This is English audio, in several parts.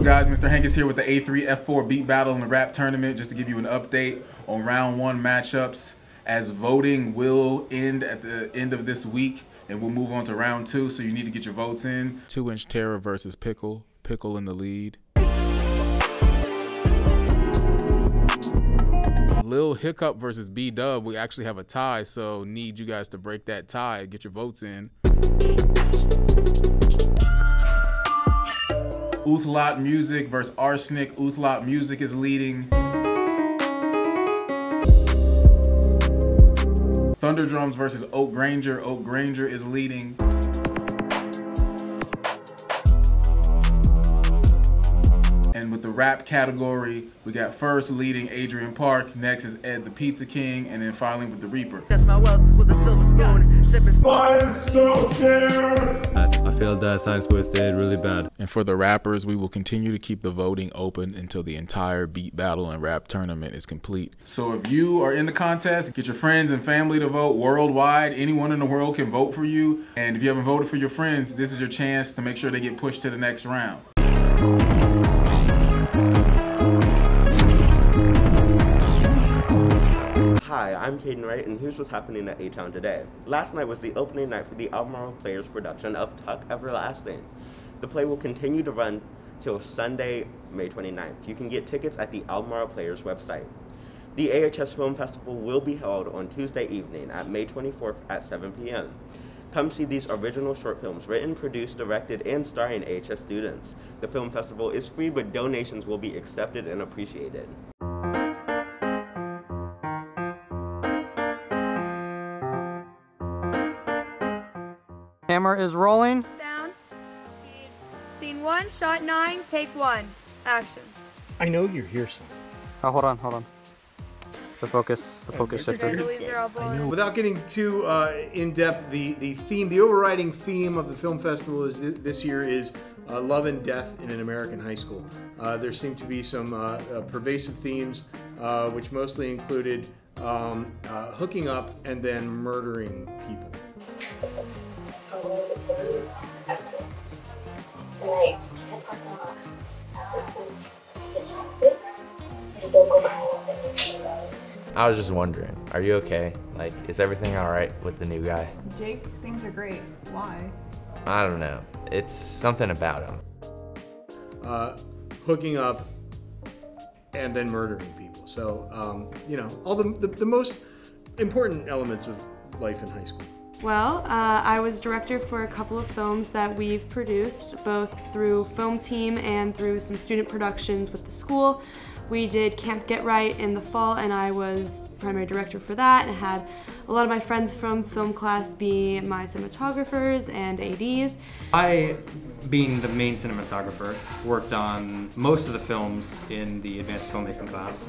up guys? Mr. Hank is here with the A3F4 Beat Battle in the Rap Tournament just to give you an update on round one matchups as voting will end at the end of this week and we'll move on to round two so you need to get your votes in. Two Inch Terror versus Pickle. Pickle in the lead. Lil Hiccup versus B Dub. We actually have a tie, so need you guys to break that tie. Get your votes in. Uthlot Music versus Arsenic. Uthlot Music is leading. Thunder Drums versus Oak Granger. Oak Granger is leading. And with the rap category, we got first leading Adrian Park, next is Ed the Pizza King, and then finally with the Reaper. That's my wealth with a silver spoon, sipping so scared. I feel that Science Boys did really bad. And for the rappers, we will continue to keep the voting open until the entire beat battle and rap tournament is complete. So if you are in the contest, get your friends and family to vote worldwide. Anyone in the world can vote for you. And if you haven't voted for your friends, this is your chance to make sure they get pushed to the next round. Hi, I'm Caden Wright, and here's what's happening at A-Town today. Last night was the opening night for the Albemarle Players production of Tuck Everlasting. The play will continue to run till Sunday, May 29th. You can get tickets at the Albemarle Players website. The AHS Film Festival will be held on Tuesday evening at May 24th at 7 p.m. Come see these original short films written, produced, directed, and starring AHS students. The film festival is free, but donations will be accepted and appreciated. Camera is rolling. Sound. Scene one, shot nine, take one. Action. I know you're here, son. Oh, hold on, hold on. The focus, the focus shifted. Vandalies are all blown. Without getting too uh, in depth, the the theme, the overriding theme of the film festival is th- this year is uh, love and death in an American high school. Uh, there seem to be some uh, uh, pervasive themes, uh, which mostly included um, uh, hooking up and then murdering people. words of blue exit. Tonight, I was just wondering, are you okay? Like, is everything alright with the new guy? Jake, things are great. Why? I don't know. It's something about him. Uh, hooking up and then murdering people. So um, you know all the, the the most important elements of life in high school. Well, uh, I was director for a couple of films that we've produced, both through Film Team and through some student productions with the school. We did Camp Get Right in the fall, and I was primary director for that, and had a lot of my friends from film class be my cinematographers and ADs. I, being the main cinematographer, worked on most of the films in the advanced filmmaking class.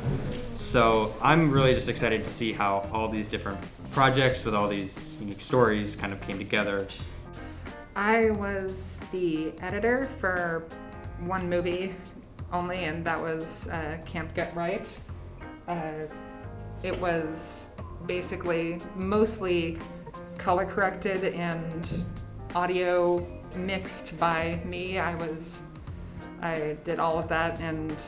So I'm really just excited to see how all these different projects with all these unique stories kind of came together. I was the editor for one movie only, and that was uh, Camp Get Right. Uh, it was basically mostly color corrected and audio mixed by me. I was, I did all of that, and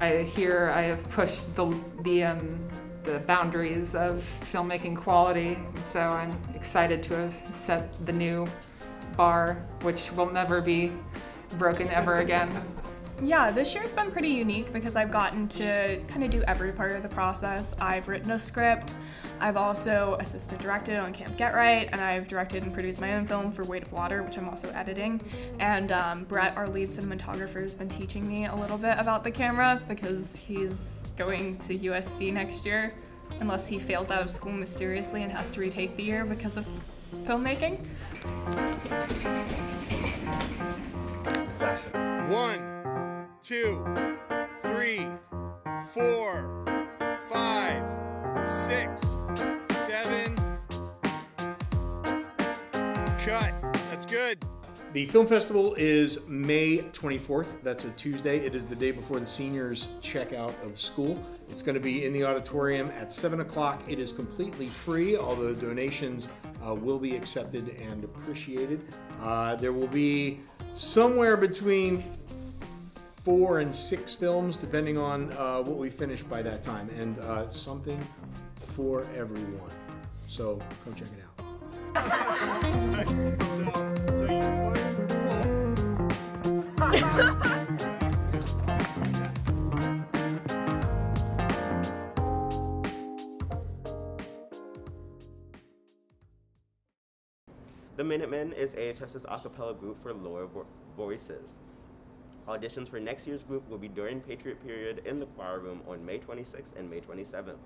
I here I have pushed the the um, the boundaries of filmmaking quality. So I'm excited to have set the new bar, which will never be broken ever again. Yeah, this year's been pretty unique because I've gotten to kind of do every part of the process. I've written a script, I've also assisted directed on Camp Get Right, and I've directed and produced my own film for Weight of Water, which I'm also editing. And um, Brett, our lead cinematographer, has been teaching me a little bit about the camera because he's going to USC next year, unless he fails out of school mysteriously and has to retake the year because of filmmaking. One, two, three, four, five, six, seven. Cut. That's good. The film festival is May 24th. That's a Tuesday. It is the day before the seniors check out of school. It's going to be in the auditorium at 7 o'clock. It is completely free, although donations uh, will be accepted and appreciated. Uh, there will be somewhere between four and six films, depending on uh, what we finish by that time, and uh, something for everyone. So come check it out. The Minutemen is AHS's a cappella group for lower vo- voices. Auditions for next year's group will be during Patriot Period in the choir room on May 26th and May 27th.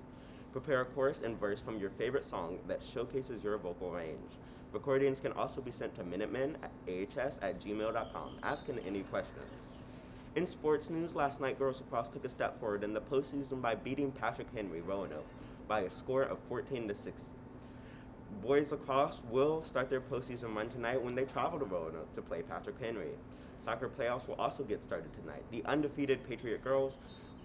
Prepare a chorus and verse from your favorite song that showcases your vocal range. Recordings can also be sent to minutemen at ahs at gmail.com, asking any questions. In sports news, last night girls lacrosse took a step forward in the postseason by beating Patrick Henry Roanoke oh, by a score of 14 to 6. Boys lacrosse will start their postseason run tonight when they travel to Roanoke oh to play Patrick Henry. Soccer playoffs will also get started tonight. The undefeated Patriot girls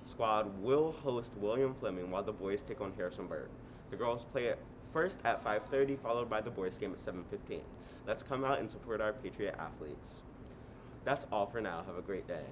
squad will host William Fleming while the boys take on Harrisonburg. The girls play it first at 5:30, followed by the boys game at 7:15. Let's come out and support our Patriot athletes. That's all for now. Have a great day.